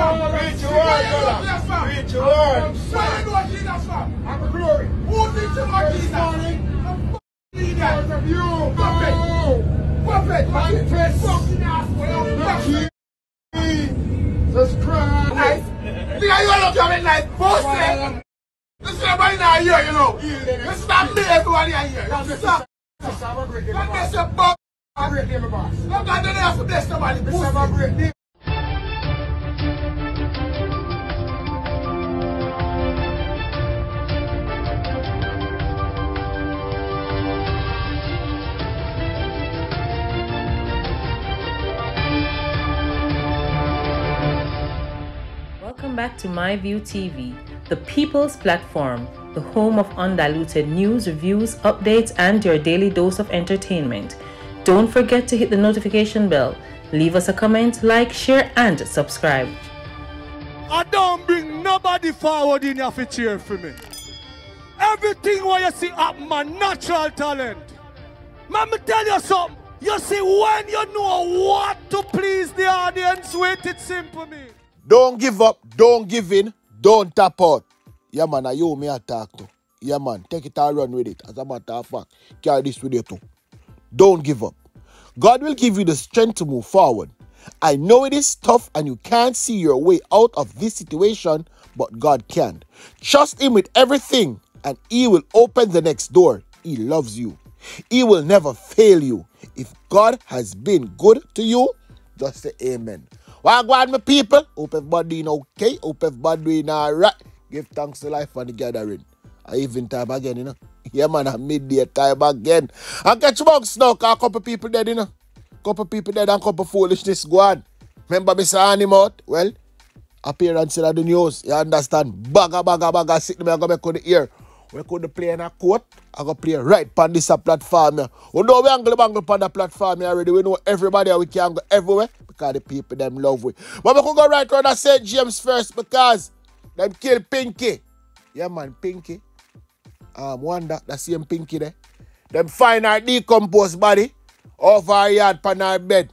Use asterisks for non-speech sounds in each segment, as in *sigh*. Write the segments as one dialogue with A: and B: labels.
A: fam.
B: Preach your word, brother. Preach your word.
A: Why you know Jesus?
B: I'm a glory.
A: Who did you want Jesus?
B: Because of you.
A: Prophet. Prophet.
B: Manifest.
A: Fucking asshole.
B: Jesus Christ.
A: Think I you at me like bullshit. This is everybody our ear, you know. This is not me, everybody in our. You understand?
B: Yes, I'm a great
A: God bless
B: boss.
A: your butt.
B: Great name, boss.
A: Look at the name for bless somebody.
B: Yes, I'm
C: Welcome back to MyView TV, the people's platform, the home of undiluted news, reviews, updates, and your daily dose of entertainment. Don't forget to hit the notification bell, leave us a comment, like, share, and subscribe.
D: I don't bring nobody forward in your cheer for me. Everything what you see happen, man, natural talent. Man, me tell you something. You see, when you know what to please the audience with, it's simple me.
E: Don't give up, don't give in, don't tap out. Yeah, man, I you me attack to. Yeah, man, take it and run with it. As a matter of fact, carry this with you too. Don't give up. God will give you the strength to move forward. I know it is tough and you can't see your way out of this situation, but God can. Trust Him with everything and He will open the next door. He loves you. He will never fail you. If God has been good to you, just say amen. Wagwan, my people. Hope everybody doing okay. Hope everybody doing alright. Give thanks to life and the gathering. I even time again, you know. Yeah, man, I midday time again. And catch bugs now, cause a couple people dead, you know. Couple people dead and couple foolishness go on. Remember me saying him out? Well, appearance in the news. You understand? Bagga, bagga, bagga. Sit me, I go make on the ear. We could play in a court. I go play right on this platform. here. We know we angle bangle on the platform already. We know everybody we can go everywhere because the people them love we. But we could go right around St. James first because them kill Pinky. Yeah man, Pinky. Um, that, that same Pinky there. Them find her decomposed body off her yard pan her bed.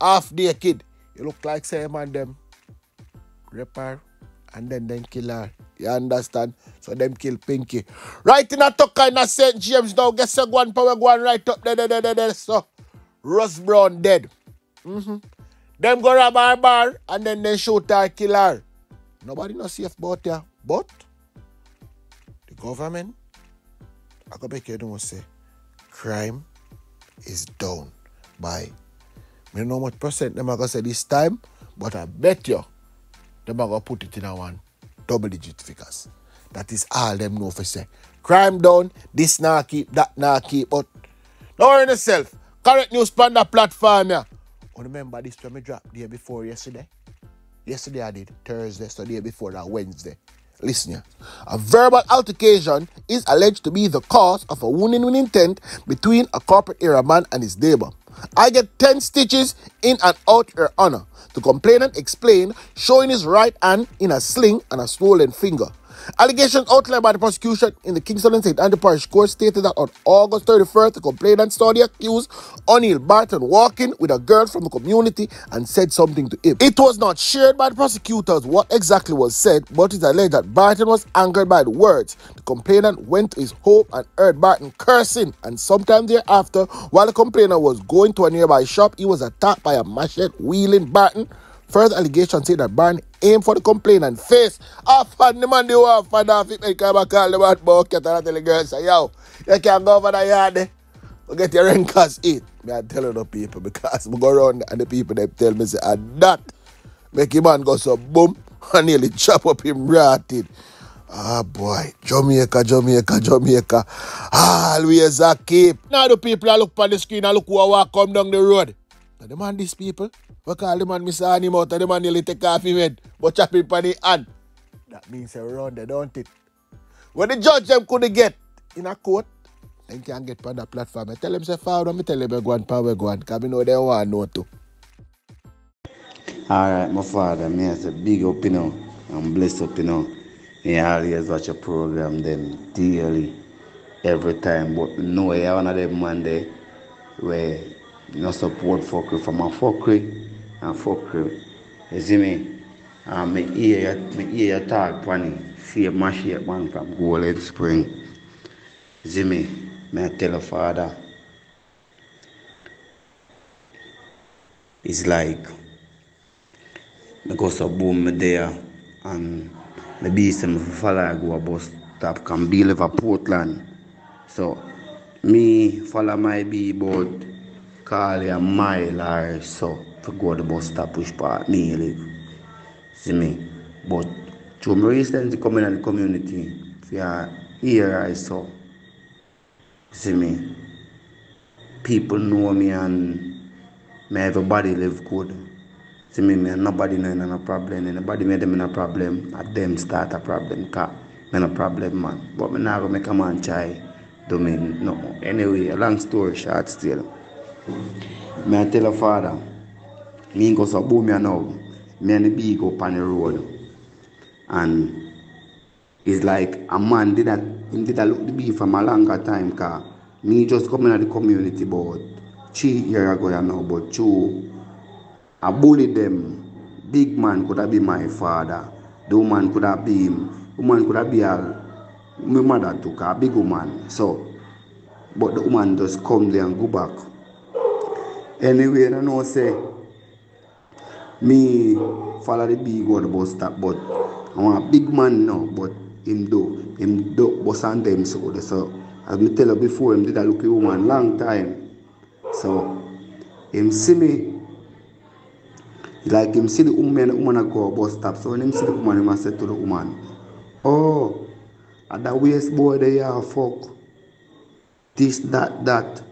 E: Half naked. You look like say man them her and then them kill her. You understand? So them kill Pinky. Right in a tuck in a St. James now. Guess you go on power go on right up there, there, there, there, there. So Rose Brown dead. Mm-hmm. Them go rob her bar and then they shoot her, kill her. Nobody no safe about her. But the government, I go back here and say, crime is down by I don't know what percent them are gonna say this time, but I bet you them are gonna put it in a one double digit figures. That is all them know for say. Crime down, this now keep, that now keep, but don't worry yourself. Correct news panda platform yeah. Oh, remember this when me dropped day before yesterday? Yesterday I did, Thursday, so day before that Wednesday. Listen here. A verbal altercation is alleged to be the cause of a wounding with intent between a corporate area man and his neighbor. I get 10 stitches in and out your honor. The complainant explained, showing his right hand in a sling and a swollen finger. Allegations outlined by the prosecution in the Kingston and St. Andrew Parish Court stated that on August 31st, the complainant saw the accused, O'Neill Barton, walking with a girl from the community and said something to him. It was not shared by the prosecutors what exactly was said, but it alleged that Barton was angered by the words. The complainant went to his home and heard Barton cursing, and sometime thereafter, while the complainant was going to a nearby shop, he was attacked by a machete wheeling Barton. Further allegations say that Barton aimed for the complainant face. Off on the man they want for that fit make come call the bucket and I tell the girl say, yo, you can't go over the yard. Go get your rankers eat. Me I tell the people because we go around and the people they tell me say and that make him man go so boom *laughs* and nearly chop up him rotted. Ah boy, Jamaica, Jamaica, Jamaica. Always a keep. Now the people I look on the screen and look who walk come down the road. Now the man these people. We call the man Mr. Animal and the man nearly take off him head. But chop him on the hand. That means they run there, don't it? When the judge them could get in a court, they can get on that platform. I tell them say forward, I tell them go on power go on. Because I know they want know too.
F: Alright, my father, me I a big up, you know, and blessed up, you know. Me always watch a program them daily, every time. But no, you one of them there where you support fuckery from a fuckery and fuckery. You see me? And me hear me hear you talk funny. See a mash up man from Golden Spring. See me, I tell father. It's like go so boom me there and me be some follow I go a bus stop can be live a Portland. So me follow my be about call a mile or so to go to the bus stop which part me live. See me? But through my recently coming in the community, for here I saw. See me? People know me and me everybody live good. See me, me nobody know a problem. Anybody made them in a problem, at them start a problem. Cause me no problem man. But me not gonna make a man try do me no. Anyway, a long story short still. I tell a father, me go so boom me now. Me and the big up on the road. And it's like a man did that him did a look the beef from a longer time car. Me just coming at the community but three year ago you know, but two I bullied them. Big man could have been my father. The woman could have been woman could have been a, my mother took a big woman. So but the woman just come there and go back. Anyway, I know say. Me follow the big the bus stop but I'm a big man now but him do him do bus on them so the so as me tell you before him did a look at woman long time. So him see me like him see the woman woman go bus stop so when him see the woman him a say to the woman oh at that waste boy they are fuck this that that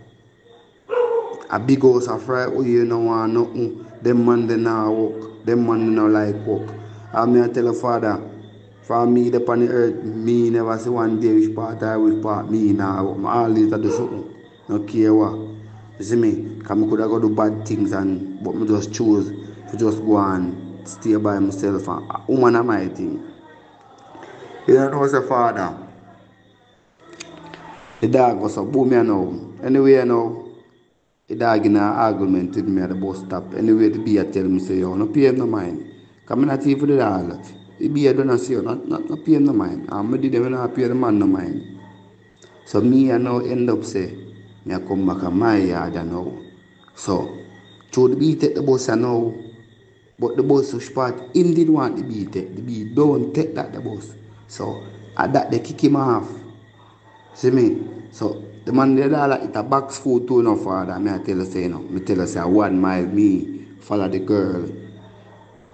F: a big house a fry oh you know want nothing. Them man they not work. Them man they like work. I me I tell the father for me the on the earth me never see one day which part I which part me now. Me always a do something. No care what. You see me? Cause me coulda go do bad things and but me just choose to just go and stay by myself and a woman are my thing. You know say father. The dog was a boom now anyway you know the dog in an argument with me at the bus stop. Anyway, the beer tell me, say, yo, no pay no mind. Come not even for the dog. The beer don't say, not, not, not pay no mind. And I did them not pay the man no mind. So me I now end up say, me I come back at my yard and now. So, the beat take the bus and now, but the bus was part, him did want the beat take. The beat don't take that the bus. So, at that they kick him off. See me? So the man there like it a box food too no father. Me I tell you say know. Me tell you say one mile me follow the girl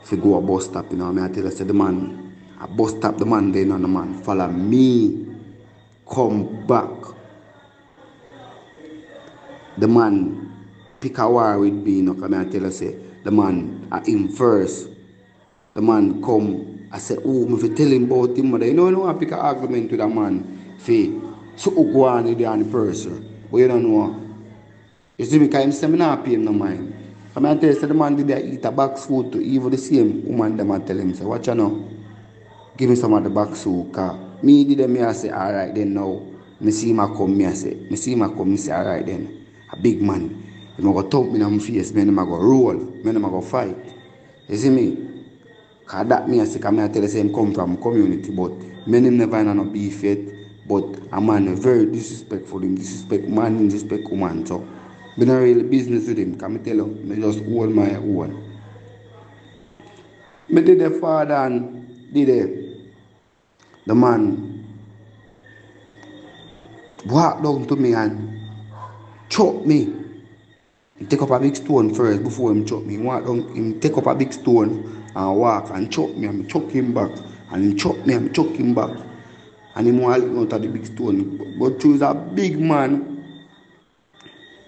F: if you go a bus stop, you know. Me I tell you say the man a bus stop the man there, you know, the man follow me come back. The man pick a war with me, you know, come I tell you say the man a him first. The man come, I say, oh, me fi tell him about him, mother. You know, you know, I pick an argument with a man, fi, so who go on the other person, you don't know. You see me, because me not pay him no mind. Come I tell the man did eat a box food to even the same woman them I tell him, say, watch you know, give me some of the box food, cause me did them, I say, alright then now, me see a come, me I say, me see a come, me say, alright then, a big man. He go thump me in my face, me and go roll, me and go fight. You see me? Cause that me I say, cause me I tell you say him come from community, but me and him never in no beef yet. But a man very disrespectful, him disrespect man, disrespect woman. So me not really business with him, cause me tell you, me just hold my own. Me did the father and did the, the man walk down to me and choke me. He take up a big stone first before him choke me. He walk down, him take up a big stone and walk and choke me and choke him back. And him choke me and choke him back. And him walk out of the big stone. But choose a big man.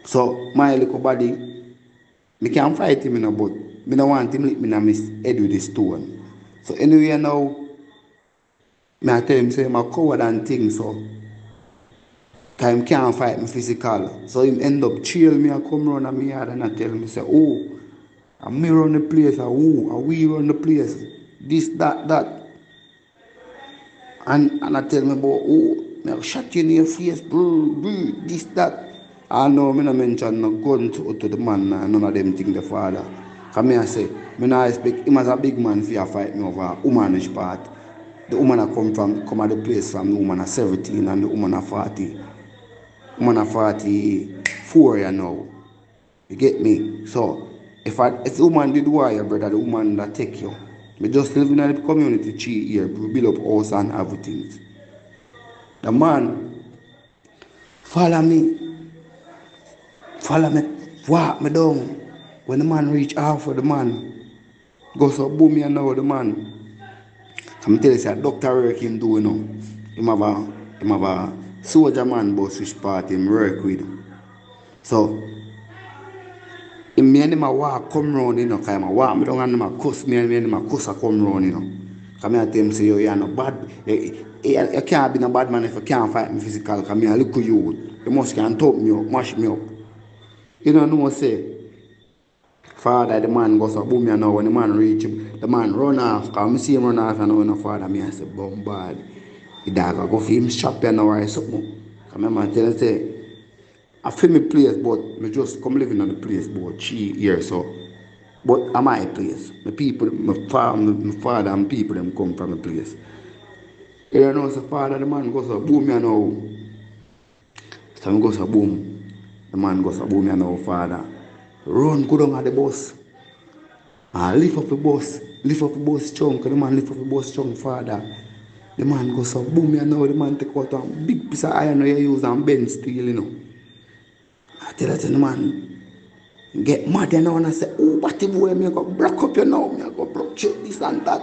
F: So my little body, me can't fight him, you know, but me don't want him lick me in his head with the stone. So anyway now, me I tell him say I'm a coward and thing, so time can't fight me physical. So him end up chill me and come round me yard and I tell me say, oh, I'm me run the place, or who, or we run the place, this, that, that. And and I tell me about oh, me have shot you in your face, this, that. Ah, I know me no mention no gun to, to the man, nah, none of them thing the father. Come here, say, Me not expect him as a big man for fight me over a womanish part. The woman I come from come at the place from the woman at 17 and the woman at 40. Woman at 44 you know. You get me? So if I if the woman did wire, brother, the woman that take you. Me just live in the community here, we build up house and everything. The man follow me, follow me, walk me down. When the man reach out for the man, go so boom and now the man. I'm tell you, doctor work him do, you know. Him have a, him have a soldier man bus which part him work with. So, walk me down and him a cuss me and me and him a cuss a come round, you know. Cause me a tell him say, yo, you are no bad, you, you, you can't be no bad man if you can't fight me physical, me a little youth. You must can top me up, mash me up. You know, say, father, the man goes up, boom, you know, when the man reach the man run off, cause me see him run off, and I know, father, me I say, bombard. The dog I go for him shop you know or something. My man tell you, say, I feel me place, but me just come living on the place about three years so. But I'm my place. My people, my father, my father and people them come from the place. You know, so father, the man goes up, boom, you know. So me goes a boom. The man goes up, boom, you know, father. Run, go down at the bus. And lift up the bus, lift up the bus chunk, the man lift up the bus chunk, father. The man goes up, boom, you know, the man take out a big piece of iron you use and bend steel, you know. I tell the man, get mad, and I say, oh, the boy, me go block up, you know, me go block you, this and that.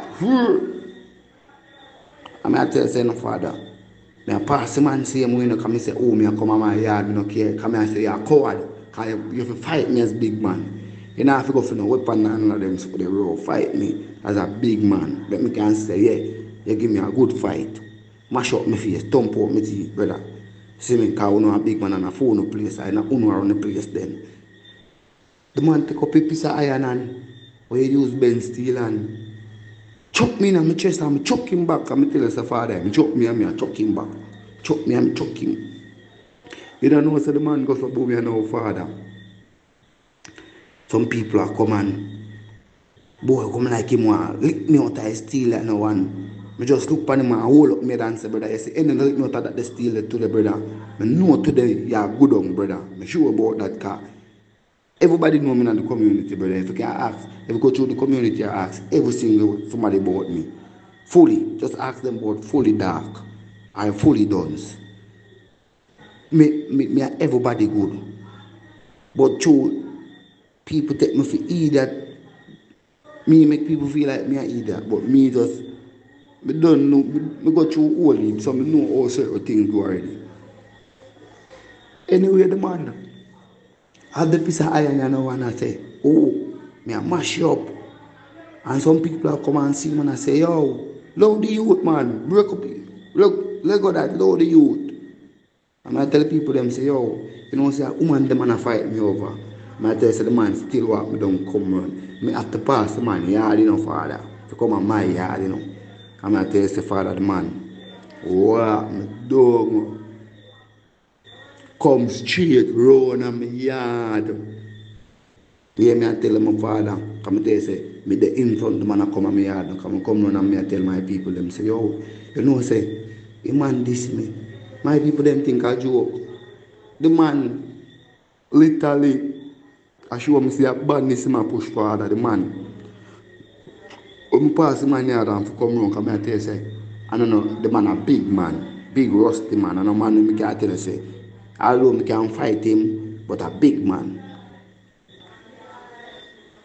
F: And I tell say, no, father, me I pass the man same way, you know, come and say, oh, me I come on my yard, me no care, come and say, you're coward, because you, you fight me as big man. You know, if you go for no weapon and none of them, so they roll, fight me as a big man. But me can say, yeah, you give me a good fight. Mash up my face, thump out my teeth, brother. See me, because you know a big man and a phone no place, I know uno around the place then. The man take up a piece of iron and you use bend steel and chop me in my chest and I chuck him back. And I tell the father, I chuck me and I chuck him back. Chuck me and me chuck him. You don't know, so the man goes above me and our father. Some people are come and boy come like him want lick me out of steel and no one. Me just look upon him and hold up me and say, brother, you see, any out of that the steel to the brother. Me know today you're good on brother. Me sure about that car. Everybody know me in the community, brother. If you can ask, if you go through the community, I ask every single somebody about me. Fully. Just ask them about fully dark. I fully done. Me, me, me are everybody good. But true, people take me for either. Me make people feel like me are either. But me just, me don't know, me go through all it, so me know all certain things go already. Anyway, the man, have the piece of iron and I wanna say, oh, me a mash you up. And some people are come and see me and I say, yo, load the youth man, break up, look, let go that, load the youth. And I tell people them say, yo, you know, say a woman them and fight me over. I tell say the man still walk me down come run. Me have to pass the man yard, you know, father. To come on my yard, you know. And I tell you, say, father, the man, walk me down. Come straight round on my yard. Yeah, me I tell my father, come tell you, say, me the in front the man a come on my yard, come come round and me I tell my people them say, yo, you know say, the man this me. My people them think I joke. The man literally I show me say a badness him a push forward the man. Pass the man come I tell you say, I don't know, the man a big man, big rusty man, and a man can tell you say, although me can fight him, but a big man.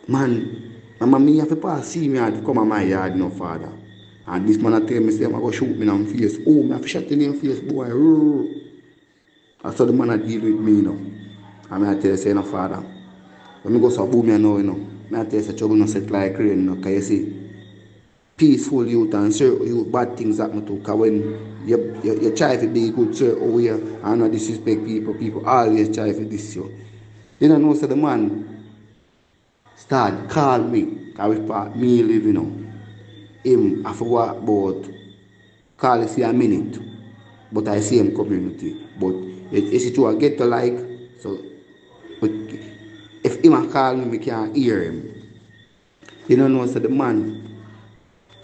F: Man, mama me have pass see me and come my yard no father. And this man a tell me say I'm gonna shoot me in the face. Oh, me have shot in your face, boy. That's how the man a deal with me, you know. And I tell say no father. When me go boom me now, you know. Me I tell say trouble no set like rain, you know, cause you see peaceful youth and certain youth bad things happen to cause when you, you, you try to be good over here and not disrespect people, people always try to diss you. You don't know so the man start call me, we part me live, you know. Him I forgot about call see a minute. But I see him community. But it, it's true I get to like so but if him a call me, me can't hear him. You don't know, so the man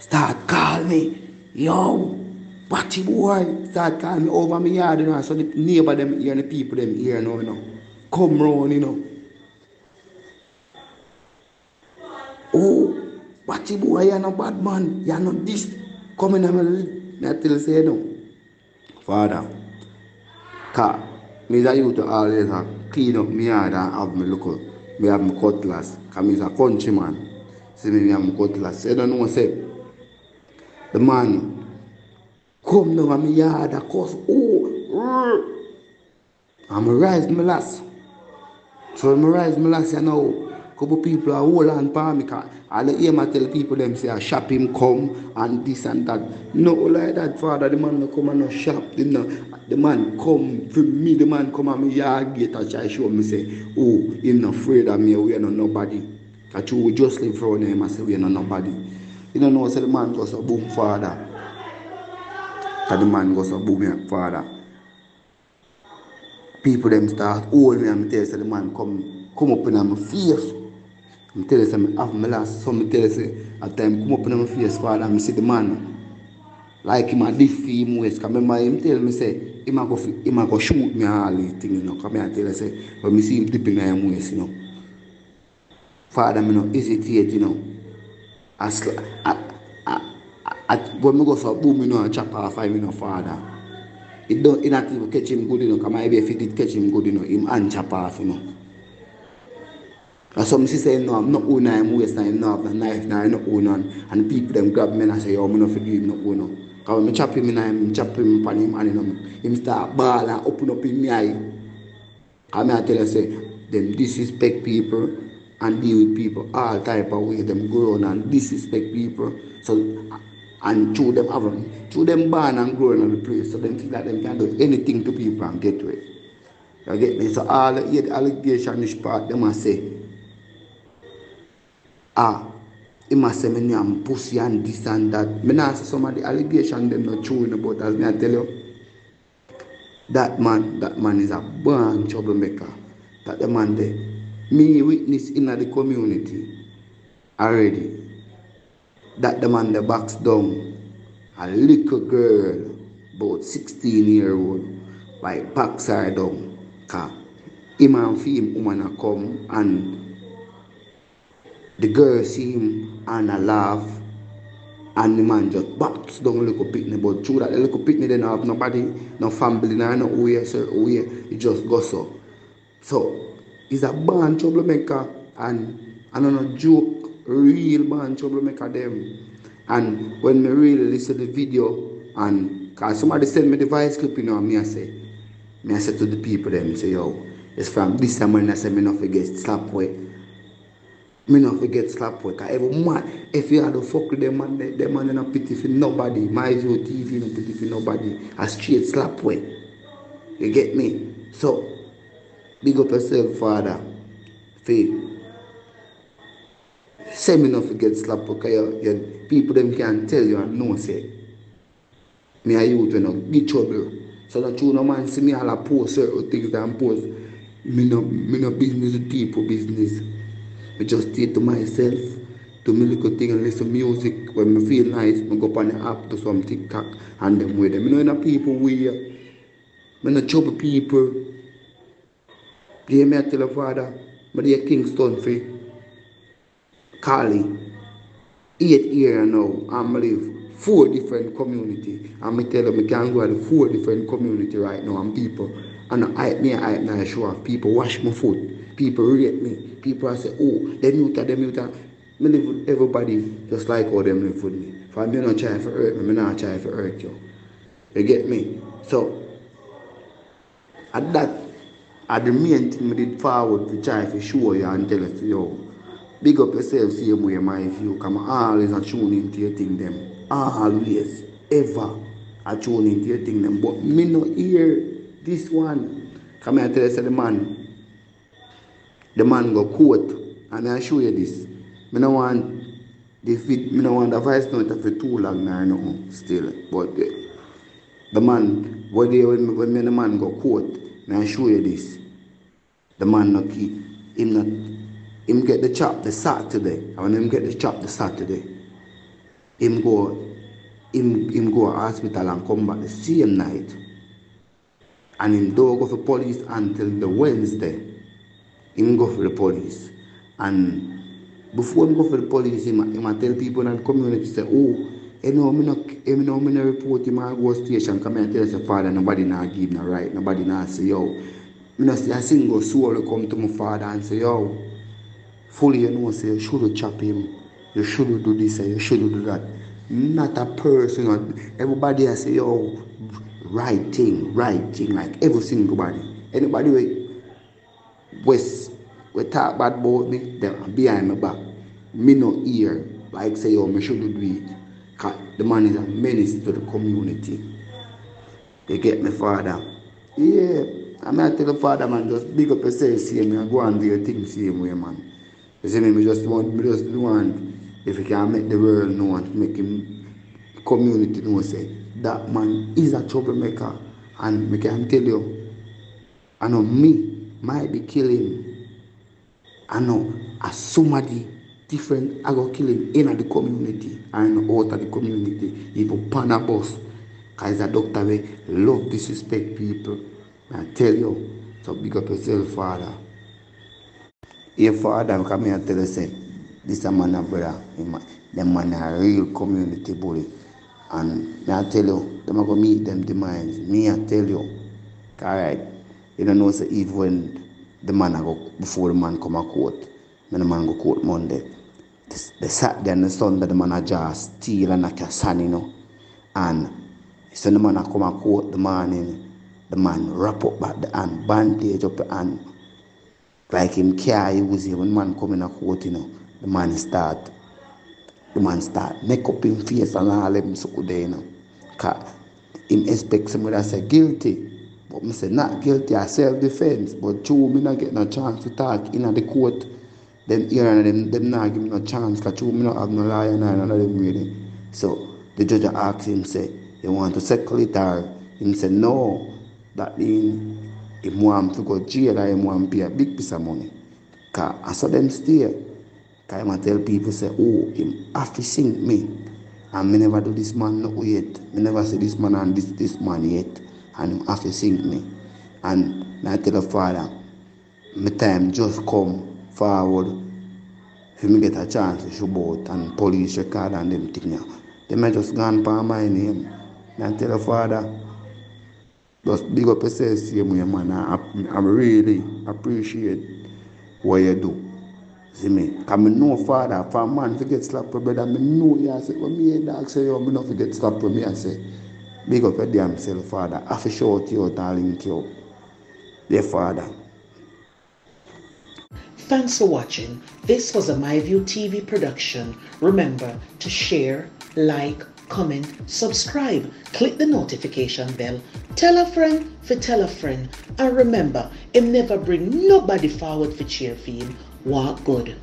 F: start call me, yo, watchy boy, start calling me over my yard, you know, so the neighbor them here and the people them here you know, come round, you know. Oh, watchy boy, you're no bad man, you're not this, come in and I tell you, say no. Father, car, me that you to always have clean up my yard and have me look up. Me have my cutlass, cause me is a countryman. See me, me have my cutlass. You don't know, say, the man come down my yard and cuss, oh, I'm a rise my last. So when I rise my last, you know, couple people are hold on for me, cause all the aim I tell people them say, I shop him come and this and that. No like that, father, the man no come and no shop, the, man come for me, the man come on my yard gate and try show me say, oh, him not afraid of me, we are not nobody. That you just live for him and say, we are not nobody. You don't know, say the man goes a boom father. Cause the man goes a boom your father. People them start hold me and tell say the man come come up in my face. I'm tell you, me have my last, so me tell you, at time come up in my face, father, and me see the man. Like him a lift for him waist. Cause remember him tell me say, him a go, him a go shoot me all these things, you know. Cause me I tell you, say, when me see him dipping in him waist, you know. Father, me no hesitate, you know. As, I, I, I, when me go for boom, you know, and chop off him, you know, father. It don't, it not even catch him good, you know, come maybe if it did catch him good, you know, him hand chop off, you know. And some say, say, no, I'm not own him waist, and him not have a knife, now I'm not own on. And people them grab me and I say, yo, I'm not forgive him, not own on. Because when me chop him in him, chop him upon him, and you know, him start ball and open up in my eye. And I tell you, say, them disrespect people and deal with people all type of way. Them grow and disrespect people. So, and through them have through them born and growing on the place. So them think that them can do anything to people and get it. You get me? So all the allegation is part, them must say, ah, he must say me name pussy and this and that. Me not say some of the allegation them not true, but as me I tell you, that man, that man is a born troublemaker. That the man there, me witness in the community already. That the man the box down a little girl, about 16 year old, by backside down. Cause him and him woman come and the girl see him and a laugh and the man just box down a little picnic but through that little picnic they don't have nobody no family no no way so oh way it just go so so he's a born troublemaker and I don't know joke real born troublemaker them and when me really listen to the video and cause somebody send me the voice clip you know me I say me I say to the people them say yo it's from this time when I say me not forget slap way me not forget slap work. Every man, if you had to fuck with them man, them man they not pity for nobody. My View TV no pity for nobody. A straight slap way. You get me? So, big up yourself, father. Faith. Say me not forget slap work. 'cause You, you, people them can tell you and know say. Me a youth when no get trouble. So that you no man see me all a post certain things and post. Me no me no business with people business. I just stay to myself, do my little thing and listen music. When I feel nice, I go on the app to some TikTok and them with them. You know, in a people way. I not trouble people. They me I tell the father, but they Kingston for Cali. Eight year now, I'm live four different community. And I tell them I can go to four different community right now and people. And I me I now show off. People wash my foot. People rate me. People I say, oh, them youth are them youth me live with everybody just like all them live with me. If I'm not trying to hurt me, I'm not trying to hurt you. You get me? So at that the main thing we did forward to try to show you and tell us, yo, big up yourself same way my view. Come always a tune into your thing them. Always, ever a tune into your thing them. But me no hear this one. Come here tell you say the man the man go quote and I show you this. Me no want the vid, me no want the voice note for too long now no still. But the, the man when they when, when me the man go quote, me I show you this. The man no keep him not him get the chop the Saturday. And when him get the chop the Saturday, him go him him go hospital and come back the same night. And him don't go for police until the Wednesday. Him go for the police. And before him go for the police, him, him tell people in the community say, oh, you know, me no, you know, me no report him I go station, come here and tell us, father, nobody not give no right, nobody not say, yo. Me no see a single soul come to my father and say, yo, fully you know, say, you should chop him, you should do this, and you should do that. Not a person, everybody I say, yo, right thing, right thing, like every single body. Anybody we, we, we talk bad about me, them behind my back. Me no ear, like say, yo, me should do it. Cause the man is a menace to the community. They get me, father? Yeah. I mean, I tell the father, man, just big up yourself, see me, and go and do your thing same way, man. You see me, me just want, me just want, if you can make the world know and make him, community know, say, that man is a troublemaker. And we can tell you, I know me might be killing, I know, as somebody different I go kill him in the community and out of the community. Put pan a bus. Cause a doctor we love disrespect people. I tell you, so big up yourself, father. Your father come here and tell us say, this a man a brother. The man a real community bully. And me I tell you, them a go meet them demands. Me I tell you. Alright. You don't know say even the man a go before the man come a court. Then the man go court Monday the Saturday and the Sunday, the man a just steal and a son, you know. And so the man a come a court the morning, the man wrap up back the hand, bandage up the hand. Like him was here when man come in a court, you know. The man start, the man start make up him face and all them so there, you know. Cause him expect somebody to say guilty. But me say not guilty, I self-defense. But true, me not get no chance to talk in the court them here and them, them not give me no chance because me not have no lawyer and none of them really. So the judge asked him, say, you want to settle it or him said no. That mean him want to go jail or him want to pay a big piece of money. Cause I saw them stay. Cause I tell people say, oh, him sink me. And me never do this man no yet. Me never see this man and this this man yet. And him have me. And I tell the father, my time just come forward if me get a chance to show out and police record and them thing. They might just gone by my name. And tell the father, just big up yourself same way man. I, I really appreciate what you do. See me? Because I know father, for a man to get slapped with brother, I know you I say, when me hear dog say, yo, me not get slapped with me, I say, big up your damn self, father. I for sure you out and link you. Dear father.
G: Thanks for watching. This was a MyView TV production. Remember to share, like, comment, subscribe, click the notification bell, tell a friend for tell a friend, and remember, it never bring nobody forward for cheer for him. Walk good.